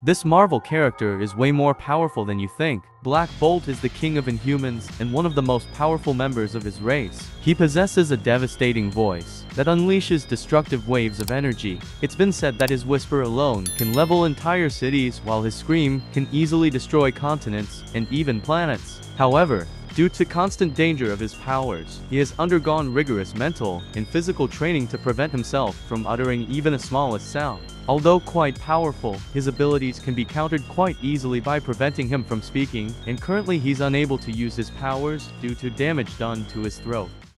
This Marvel character is way more powerful than you think. Black Bolt is the king of Inhumans and one of the most powerful members of his race. He possesses a devastating voice that unleashes destructive waves of energy. It's been said that his whisper alone can level entire cities while his scream can easily destroy continents and even planets. However, Due to constant danger of his powers, he has undergone rigorous mental and physical training to prevent himself from uttering even the smallest sound. Although quite powerful, his abilities can be countered quite easily by preventing him from speaking, and currently he's unable to use his powers due to damage done to his throat.